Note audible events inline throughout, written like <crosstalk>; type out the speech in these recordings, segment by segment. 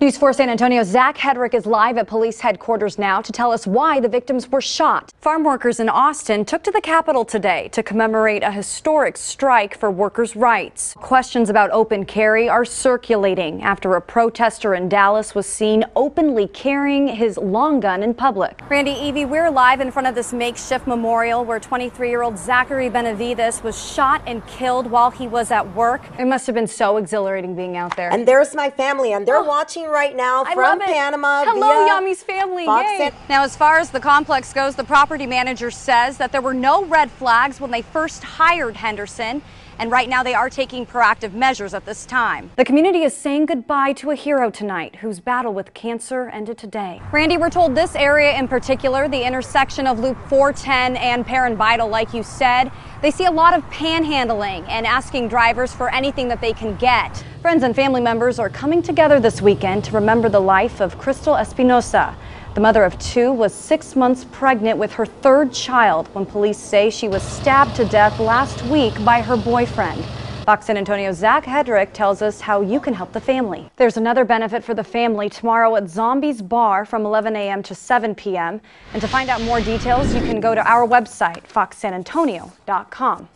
News 4 San Antonio, Zach Hedrick is live at police headquarters now to tell us why the victims were shot. Farm workers in Austin took to the Capitol today to commemorate a historic strike for workers' rights. Questions about open carry are circulating after a protester in Dallas was seen openly carrying his long gun in public. Randy Evie, we're live in front of this makeshift memorial where 23-year-old Zachary Benavides was shot and killed while he was at work. It must have been so exhilarating being out there. And there's my family, and they're oh. <gasps> watching right now I from Panama. Hello, Yami's family. Now, as far as the complex goes, the property manager says that there were no red flags when they first hired Henderson. And right now, they are taking proactive measures at this time. The community is saying goodbye to a hero tonight whose battle with cancer ended today. Randy, we're told this area in particular, the intersection of Loop 410 and Perrin Beitel, like you said, they see a lot of panhandling and asking drivers for anything that they can get. Friends and family members are coming together this weekend to remember the life of Crystal Espinosa. The mother of two was six months pregnant with her third child when police say she was stabbed to death last week by her boyfriend. Fox San Antonio's Zach Hedrick tells us how you can help the family. There's another benefit for the family tomorrow at Zombies Bar from 11 a.m. to 7 p.m. And to find out more details, you can go to our website, foxsanantonio.com.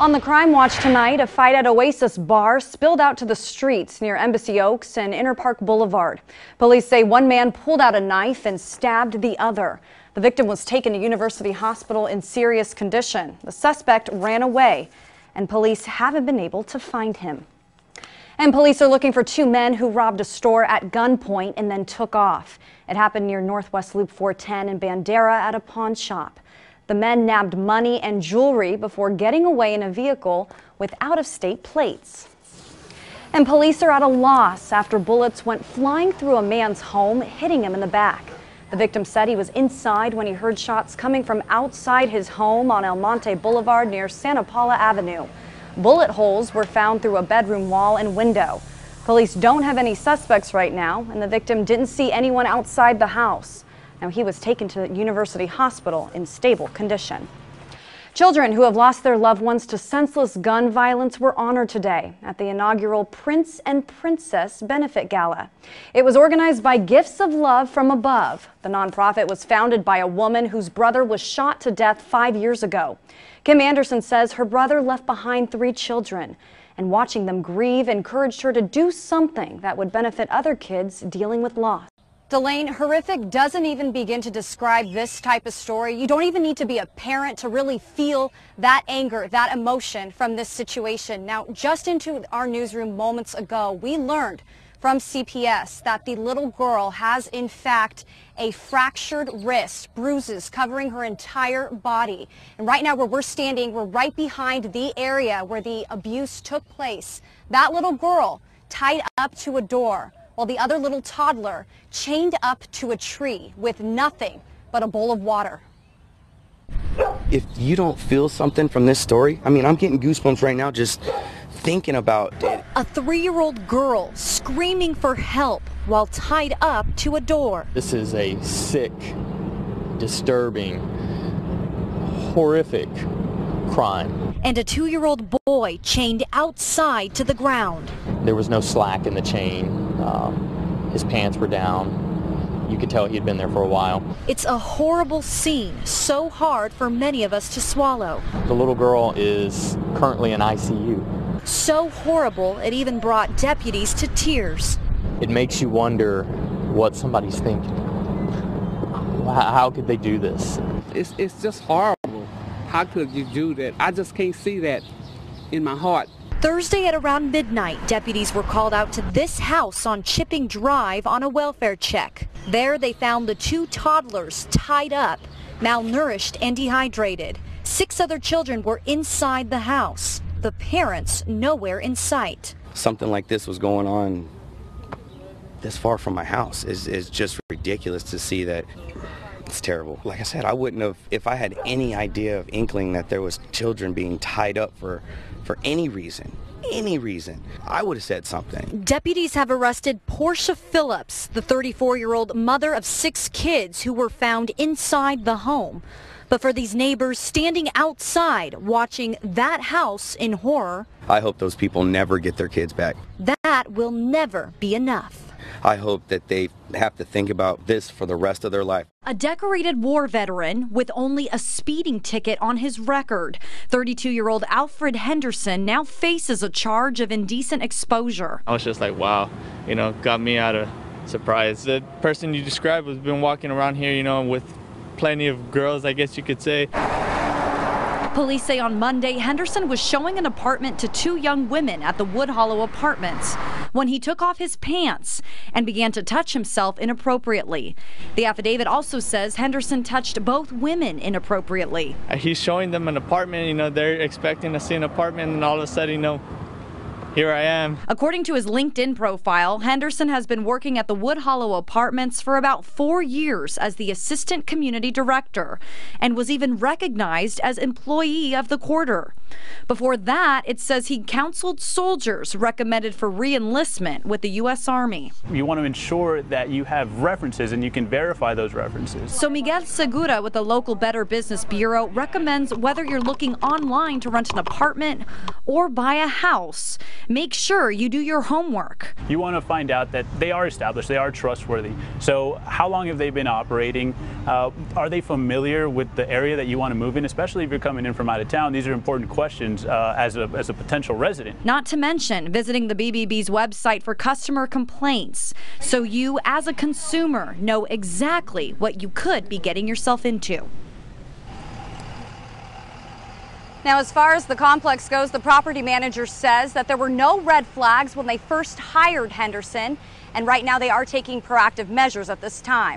On the Crime Watch tonight, a fight at Oasis Bar spilled out to the streets near Embassy Oaks and Interpark Boulevard. Police say one man pulled out a knife and stabbed the other. The victim was taken to University Hospital in serious condition. The suspect ran away, and police haven't been able to find him. And police are looking for two men who robbed a store at gunpoint and then took off. It happened near Northwest Loop 410 in Bandera at a pawn shop. The men nabbed money and jewelry before getting away in a vehicle with out of state plates. And police are at a loss after bullets went flying through a man's home, hitting him in the back. The victim said he was inside when he heard shots coming from outside his home on El Monte Boulevard near Santa Paula Avenue. Bullet holes were found through a bedroom wall and window. Police don't have any suspects right now, and the victim didn't see anyone outside the house. Now, he was taken to University Hospital in stable condition. Children who have lost their loved ones to senseless gun violence were honored today at the inaugural Prince and Princess Benefit Gala. It was organized by Gifts of Love from Above. The nonprofit was founded by a woman whose brother was shot to death five years ago. Kim Anderson says her brother left behind three children, and watching them grieve encouraged her to do something that would benefit other kids dealing with loss. Delane, horrific doesn't even begin to describe this type of story. You don't even need to be a parent to really feel that anger, that emotion from this situation. Now, just into our newsroom moments ago, we learned from CPS that the little girl has in fact a fractured wrist, bruises covering her entire body. And right now where we're standing, we're right behind the area where the abuse took place. That little girl tied up to a door while the other little toddler chained up to a tree with nothing but a bowl of water. If you don't feel something from this story, I mean, I'm getting goosebumps right now just thinking about it. A three-year-old girl screaming for help while tied up to a door. This is a sick, disturbing, horrific crime. And a two-year-old boy chained outside to the ground. There was no slack in the chain. Um, his pants were down. You could tell he had been there for a while. It's a horrible scene, so hard for many of us to swallow. The little girl is currently in ICU. So horrible, it even brought deputies to tears. It makes you wonder what somebody's thinking. How could they do this? It's, it's just horrible. How could you do that? I just can't see that in my heart. Thursday at around midnight, deputies were called out to this house on Chipping Drive on a welfare check. There they found the two toddlers tied up, malnourished and dehydrated. Six other children were inside the house. The parents nowhere in sight. Something like this was going on this far from my house is, is just ridiculous to see that it's terrible. Like I said, I wouldn't have, if I had any idea of inkling that there was children being tied up for, for any reason, any reason, I would have said something. Deputies have arrested Portia Phillips, the 34-year-old mother of six kids who were found inside the home. But for these neighbors standing outside watching that house in horror, I hope those people never get their kids back. That will never be enough. I hope that they have to think about this for the rest of their life. A decorated war veteran with only a speeding ticket on his record, 32 year old Alfred Henderson now faces a charge of indecent exposure. I was just like, wow, you know, got me out of surprise. The person you described has been walking around here, you know, with plenty of girls, I guess you could say. Police say on Monday, Henderson was showing an apartment to two young women at the Wood Hollow Apartments when he took off his pants and began to touch himself inappropriately. The affidavit also says Henderson touched both women inappropriately. He's showing them an apartment, you know, they're expecting to see an apartment, and all of a sudden, you know, here I am. According to his LinkedIn profile, Henderson has been working at the Wood Hollow Apartments for about four years as the assistant community director and was even recognized as employee of the quarter. Before that, it says he counseled soldiers recommended for reenlistment with the U.S. Army. You want to ensure that you have references and you can verify those references. So Miguel Segura with the local Better Business Bureau recommends whether you're looking online to rent an apartment or buy a house, make sure you do your homework. You want to find out that they are established, they are trustworthy. So, how long have they been operating? Uh, are they familiar with the area that you want to move in, especially if you're coming in from out of town? These are important questions uh, as, a, as a potential resident. Not to mention visiting the BBB's website for customer complaints so you, as a consumer, know exactly what you could be getting yourself into. Now, as far as the complex goes, the property manager says that there were no red flags when they first hired Henderson, and right now they are taking proactive measures at this time.